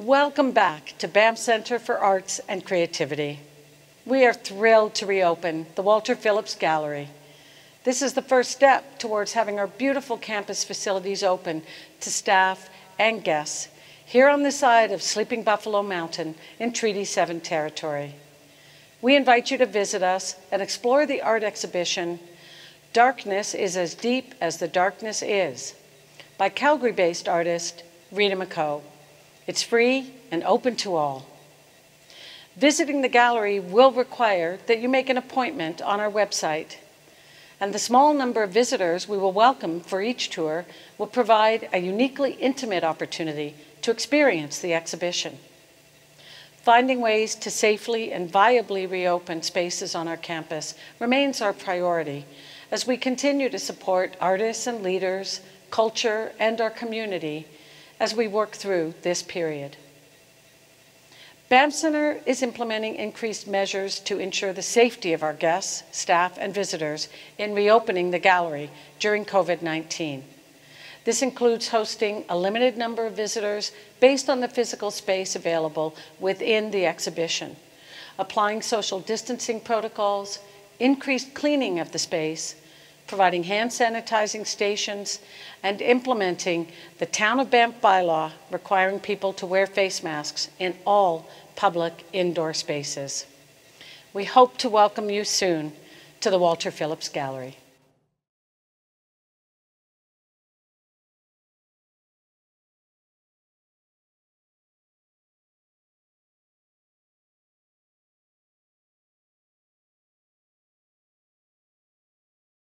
Welcome back to Banff Center for Arts and Creativity. We are thrilled to reopen the Walter Phillips Gallery. This is the first step towards having our beautiful campus facilities open to staff and guests here on the side of Sleeping Buffalo Mountain in Treaty 7 territory. We invite you to visit us and explore the art exhibition, Darkness is as Deep as the Darkness Is, by Calgary-based artist Rita McKeough. It's free and open to all. Visiting the gallery will require that you make an appointment on our website. And the small number of visitors we will welcome for each tour will provide a uniquely intimate opportunity to experience the exhibition. Finding ways to safely and viably reopen spaces on our campus remains our priority as we continue to support artists and leaders, culture, and our community as we work through this period. Banff is implementing increased measures to ensure the safety of our guests, staff, and visitors in reopening the gallery during COVID-19. This includes hosting a limited number of visitors based on the physical space available within the exhibition, applying social distancing protocols, increased cleaning of the space, providing hand sanitizing stations, and implementing the Town of Banff bylaw requiring people to wear face masks in all public indoor spaces. We hope to welcome you soon to the Walter Phillips Gallery.